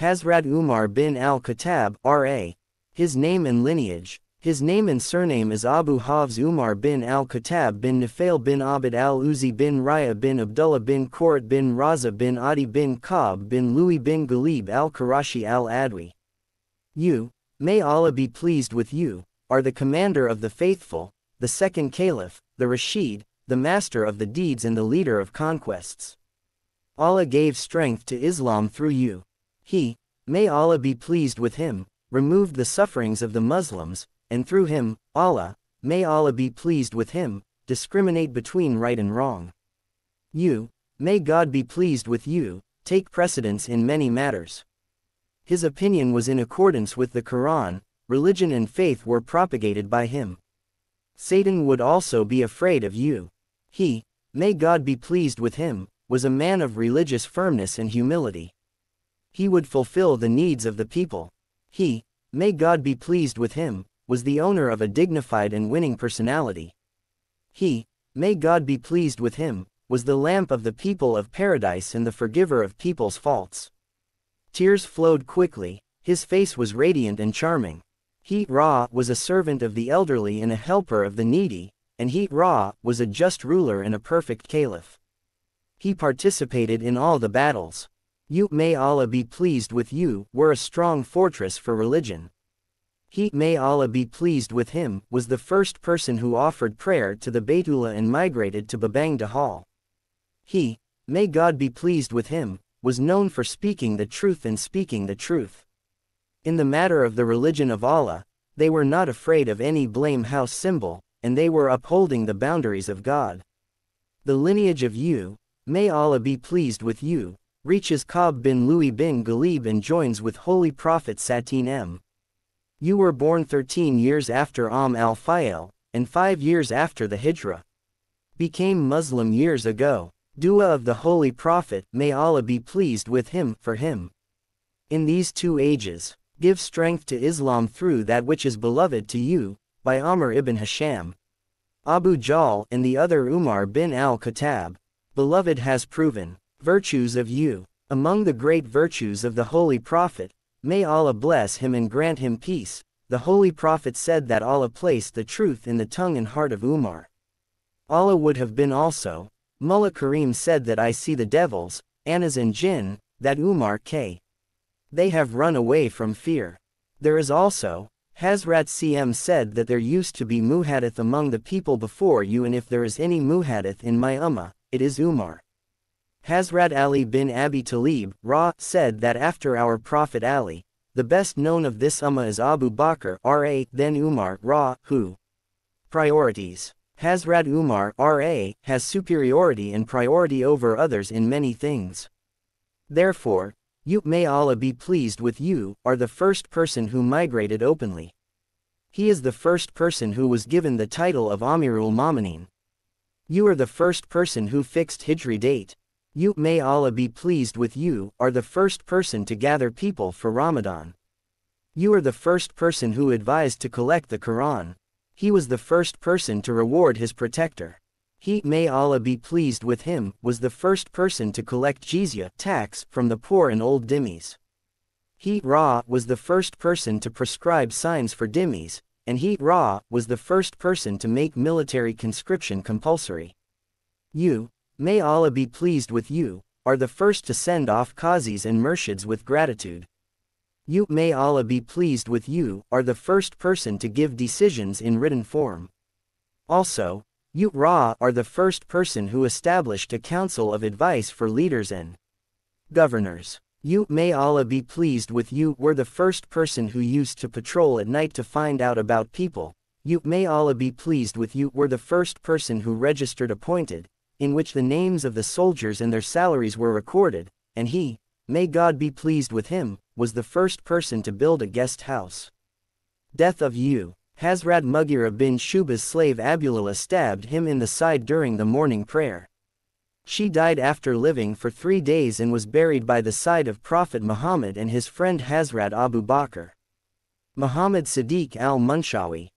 Hazrat Umar bin al-Khattab, R.A. His name and lineage. His name and surname is Abu Hafs Umar bin al-Khattab bin Nufail bin Abd al-Uzi bin Raya bin Abdullah bin Qurt bin Raza bin Adi bin Kab bin Louis bin Ghalib al-Karashi al-Adwi. You, may Allah be pleased with you, are the commander of the faithful, the second caliph, the Rashid, the master of the deeds and the leader of conquests. Allah gave strength to Islam through you. He, may Allah be pleased with him, removed the sufferings of the Muslims, and through him, Allah, may Allah be pleased with him, discriminate between right and wrong. You, may God be pleased with you, take precedence in many matters. His opinion was in accordance with the Quran, religion and faith were propagated by him. Satan would also be afraid of you. He, may God be pleased with him, was a man of religious firmness and humility. He would fulfill the needs of the people. He, may God be pleased with him, was the owner of a dignified and winning personality. He, may God be pleased with him, was the lamp of the people of paradise and the forgiver of people's faults. Tears flowed quickly, his face was radiant and charming. He, Ra, was a servant of the elderly and a helper of the needy, and he, Ra, was a just ruler and a perfect caliph. He participated in all the battles. You, may Allah be pleased with you, were a strong fortress for religion. He, may Allah be pleased with him, was the first person who offered prayer to the Baytullah and migrated to Babang Dahal. He, may God be pleased with him, was known for speaking the truth and speaking the truth. In the matter of the religion of Allah, they were not afraid of any blame house symbol, and they were upholding the boundaries of God. The lineage of you, may Allah be pleased with you, reaches Ka'b bin Louis bin Ghalib and joins with Holy Prophet Satin M. You were born 13 years after Am al-Fayl, and 5 years after the Hijrah. Became Muslim years ago. Dua of the Holy Prophet, may Allah be pleased with him, for him. In these two ages, give strength to Islam through that which is beloved to you, by Amr ibn Hisham. Abu Jahl and the other Umar bin al-Khattab. Beloved has proven, virtues of you. Among the great virtues of the Holy Prophet, May Allah bless him and grant him peace. The Holy Prophet said that Allah placed the truth in the tongue and heart of Umar. Allah would have been also. Mullah Karim said that I see the devils, Anas and Jinn, that Umar K. They have run away from fear. There is also, Hazrat CM said that there used to be muhadith among the people before you and if there is any muhadith in my ummah, it is Umar. Hazrat Ali bin Abi Talib, Ra, said that after our Prophet Ali, the best known of this Ummah is Abu Bakr, R.A., then Umar, Ra, who. Priorities. Hazrat Umar, R.A., has superiority and priority over others in many things. Therefore, you, may Allah be pleased with you, are the first person who migrated openly. He is the first person who was given the title of Amirul Mominin. You are the first person who fixed Hijri date. You, may Allah be pleased with you, are the first person to gather people for Ramadan. You are the first person who advised to collect the Quran. He was the first person to reward his protector. He, may Allah be pleased with him, was the first person to collect jizya tax from the poor and old dhimmis. He, Ra, was the first person to prescribe signs for dhimmis, and he, Ra, was the first person to make military conscription compulsory. You, May Allah be pleased with you, are the first to send off qazis and murshids with gratitude. You, may Allah be pleased with you, are the first person to give decisions in written form. Also, you, Ra, are the first person who established a council of advice for leaders and governors. You, may Allah be pleased with you, were the first person who used to patrol at night to find out about people. You, may Allah be pleased with you, were the first person who registered appointed, in which the names of the soldiers and their salaries were recorded, and he, may God be pleased with him, was the first person to build a guest house. Death of you. Hazrat Mughira bin Shuba's slave Abu Lu'lu'a stabbed him in the side during the morning prayer. She died after living for three days and was buried by the side of Prophet Muhammad and his friend Hazrat Abu Bakr. Muhammad Siddiq al-Minshawi